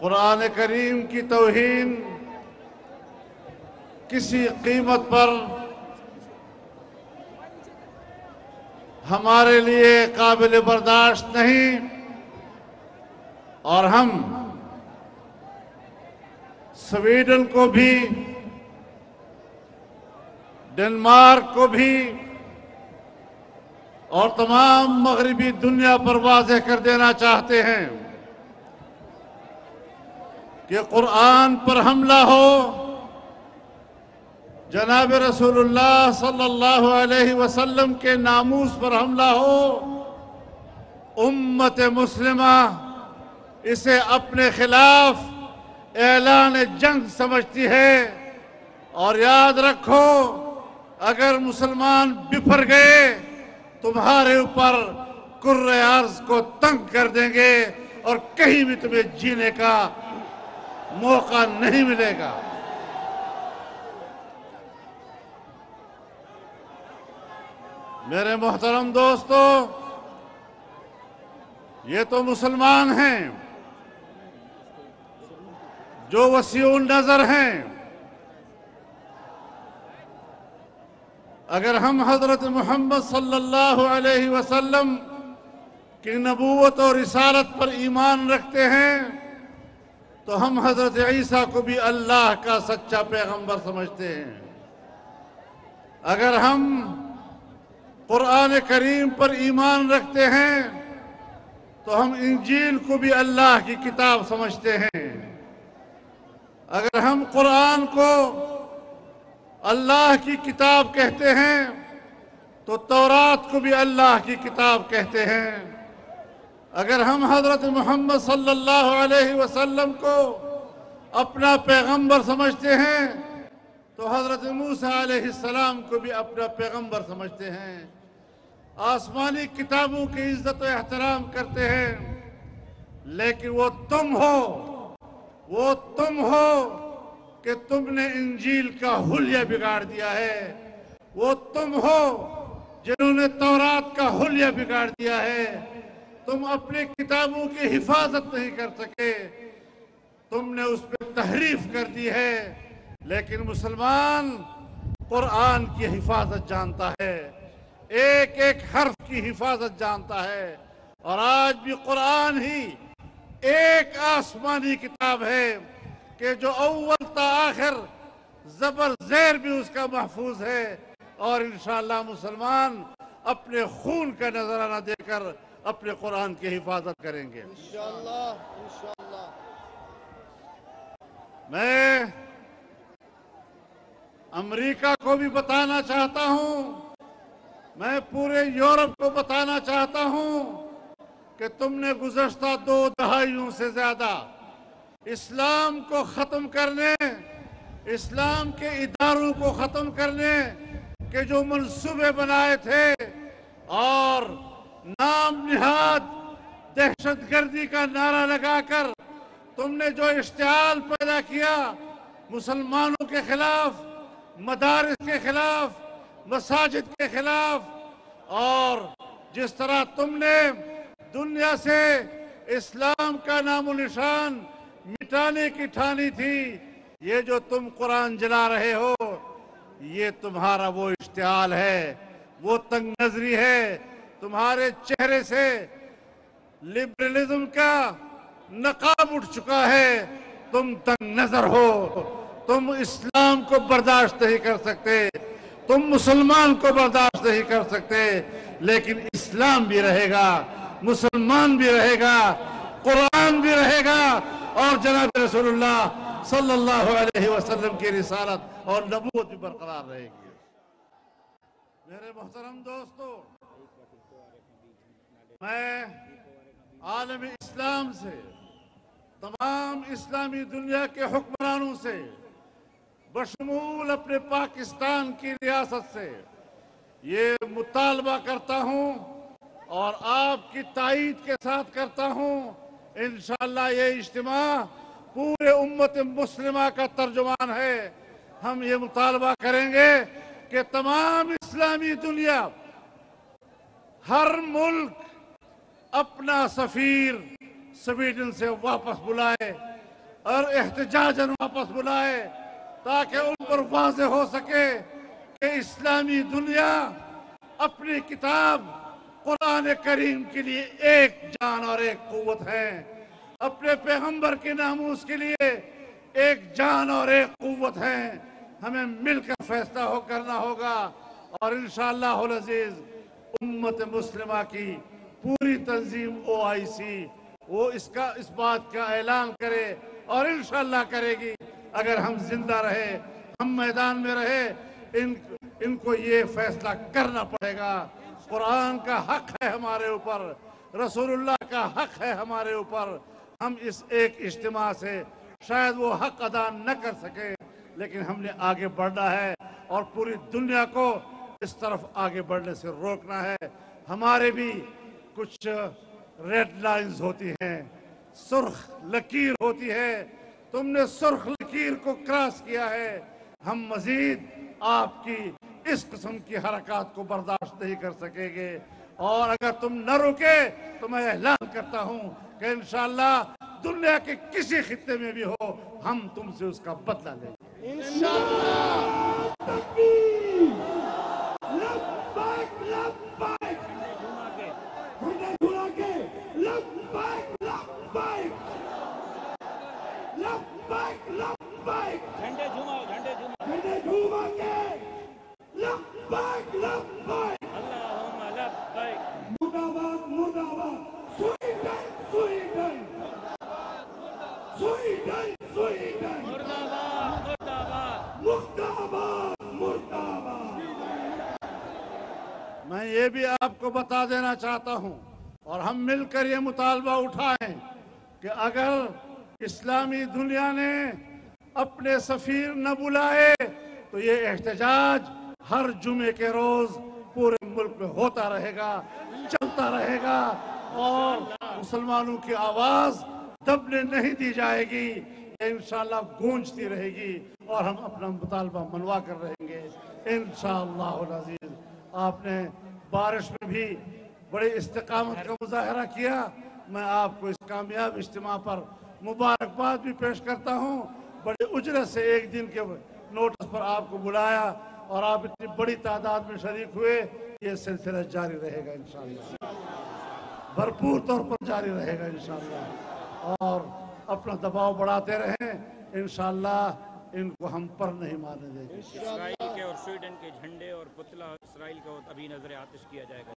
قرآن کریم کی توہین کسی قیمت پر ہمارے لیے قابل برداشت نہیں اور ہم سویڈن کو بھی، ڈنمارک کو بھی اور تمام مغربی دنیا پر واضح کر دینا چاہتے ہیں۔ کہ قرآن پر حملہ ہو۔ جناب رسول اللہ صلی اللہ علیہ وسلم کے ناموس پر حملہ ہو۔ امت مسلمہ اسے اپنے خلاف اعلان جنگ سمجھتی ہے۔ اور یاد رکھو، اگر مسلمان بفر گئے، تمہارے اوپر کر عرض کو تنگ کر دیں گے اور کہیں بھی تمہیں جینے کا موقع نہیں ملے گا۔ میرے محترم دوستو، یہ تو مسلمان ہیں۔ جو وسیع نظر ہیں۔ اگر ہم حضرت محمد صلی اللہ علیہ وسلم کی نبوت اور رسالت پر ایمان رکھتے ہیں تو ہم حضرت عیسیٰ کو بھی اللہ کا سچا پیغمبر سمجھتے ہیں۔ اگر ہم قرآن کریم پر ایمان رکھتے ہیں، تو ہم انجیل کو بھی اللہ کی کتاب سمجھتے ہیں۔ اگر ہم قرآن کو اللہ کی کتاب کہتے ہیں، تو تورات کو بھی اللہ کی کتاب کہتے ہیں۔ اگر ہم حضرت محمد صلی اللہ علیہ وسلم کو اپنا پیغمبر سمجھتے ہیں، تو حضرت موسیٰ علیہ السلام کو بھی اپنا پیغمبر سمجھتے ہیں۔ آسمانی کتابوں کی عزت و احترام کرتے ہیں، لیکن وہ تم ہو، وہ تم ہو کہ تم نے انجیل کا حلیہ بگاڑ دیا ہے۔ وہ تم ہو جنہوں نے تورات کا حلیہ بگاڑ دیا ہے۔ تم اپنی کتابوں کی حفاظت نہیں کر سکے۔ تم نے اس پہ تحریف کر دی ہے، لیکن مسلمان قرآن کی حفاظت جانتا ہے، ایک ایک حرف کی حفاظت جانتا ہے۔ اور آج بھی قرآن ہی ایک آسمانی کتاب ہے کہ جو اول تا آخر زبر زیر بھی اس کا محفوظ ہے۔ اور انشاءاللہ مسلمان اپنے خون کا نظرانہ دے کر اپنے قرآن کی حفاظت کریں گے۔ انشاءاللہ انشاءاللہ۔ میں امریکہ کو بھی بتانا چاہتا ہوں میں پورے یورپ کو بتانا چاہتا ہوں کہ تم نے گزشتہ دو دہائیوں سے زیادہ اسلام کو ختم کرنے اسلام کے اداروں کو ختم کرنے کے جو منصوبے بنائے تھے اور نام نہاد دہشت گردی کا نعرہ لگا کر تم نے جو اشتعال پیدا کیا مسلمانوں کے خلاف، مدارس کے خلاف، مساجد کے خلاف، اور جس طرح تم نے دنیا سے اسلام کا نام و نشان مٹانے کی ٹھانی تھی، یہ جو تم قرآن جلا رہے ہو، یہ تمہارا وہ اشتعال ہے، وہ تنگ نظری ہے تمہارے چہرے سے لبرلزم کا نقاب اٹھ چکا ہے۔ تم تنگ نظر ہو۔ تم اسلام کو برداشت نہیں کر سکتے۔ تم مسلمان کو برداشت نہیں کر سکتے۔ لیکن اسلام بھی رہے گا۔ مسلمان بھی رہے گا۔ قرآن بھی رہے گا۔ اور جناب رسول اللہ صلی اللہ علیہ وسلم کی رسالت اور نبوت بھی برقرار رہے گی۔ میرے محترم دوستو میں عالم اسلام سے، تمام اسلامی دنیا کے حکمرانوں سے، بشمول اپنے پاکستان کی ریاست سے یہ مطالبہ کرتا ہوں اور آپ کی تائید کے ساتھ کرتا ہوں۔ انشاءاللہ یہ اجتماع پورے امت مسلمہ کا ترجمان ہے۔ ہم یہ مطالبہ کریں گے کہ تمام اسلامی دنیا، ہر ملک اپنا سفیر سویڈن سے واپس بلائے اور احتجاجن واپس بلائے تاکہ ان پر واضح ہو سکے کہ اسلامی دنیا اپنی کتاب قرآن کریم کے لیے ایک جان اور ایک قوت ہے۔ اپنے پیغمبر کے ناموس کے لیے ایک جان اور ایک قوت ہے۔ ہمیں مل کر فیصلہ ہو کرنا ہوگا اور انشاءاللہ العزیز امت مسلمہ کی پوری تنظیم او آئی سی وہ اس کا، اس بات کا اعلان کرے اور انشاءاللہ کرے گی۔ اگر ہم زندہ رہے، ہم میدان میں رہے، ان ان کو یہ فیصلہ کرنا پڑے گا۔ قرآن کا حق ہے ہمارے اوپر، رسول اللہ کا حق ہے ہمارے اوپر۔ ہم اس ایک اجتماع سے شاید وہ حق ادا نہ کر سکے لیکن ہم نے آگے بڑھنا ہے اور پوری دنیا کو اس طرف آگے بڑھنے سے روکنا ہے۔ ہمارے بھی کچھ ریڈ لائنز ہوتی ہیں، سرخ لکیر ہوتی ہے۔ تم نے سرخ لکیر کو کراس کیا ہے۔ ہم مزید آپ کی اس قسم کی حرکات کو برداشت نہیں کر سکیں گے۔ اور اگر تم نہ رکے تو میں اعلان کرتا ہوں کہ انشاءاللہ دنیا کے کسی خطے میں بھی ہو، ہم تم سے اس کا بدلہ لیں گے۔ لبیک لبیک جھنڈے جھلا کے لبیک لبیک لبیک لبیک جھنڈے جھوماؤ جھنڈے جھوماؤ جھنڈے جھوما کے لبیک لبیک اللہم لبیک مرداباد مرداباد سویڈن سویڈن سویڈن سویڈن مرداباد مرداباد مرداباد مرداباد میں یہ بھی آپ کو بتا دینا چاہتا ہوں اور ہم مل کر یہ مطالبہ اٹھائیں کہ اگر اسلامی دنیا نے اپنے سفیر نہ بلائے تو یہ احتجاج ہر جمعے کے روز پورے ملک میں ہوتا رہے گا، چلتا رہے گا اور مسلمانوں کی آواز دبنے نہیں دی جائے گی، یہ انشاءاللہ گونجتی رہے گی اور ہم اپنا مطالبہ منوا کر رہیں گے۔ انشاءاللہ العزیز، آپ نے بارش میں بھی بڑی استقامت کا مظاہرہ کیا۔ میں آپ کو اس کامیاب اجتماع پر مبارکباد بھی پیش کرتا ہوں۔ بڑے اجرت سے ایک دن کے نوٹس پر آپ کو بلایا اور آپ اتنی بڑی تعداد میں شریک ہوئے یہ سلسلہ جاری رہے گا انشاءاللہ۔ بھرپور طور پر جاری رہے گا انشاءاللہ۔ اور اپنا دباؤ بڑھاتے رہیں۔ انشاءاللہ ان کو ہم پر نہیں مانے دیں گے۔ اسرائیل کے اور سویڈن کے جھنڈے اور پتلا اسرائیل کا ابھی نظر آتش کیا جائے گا۔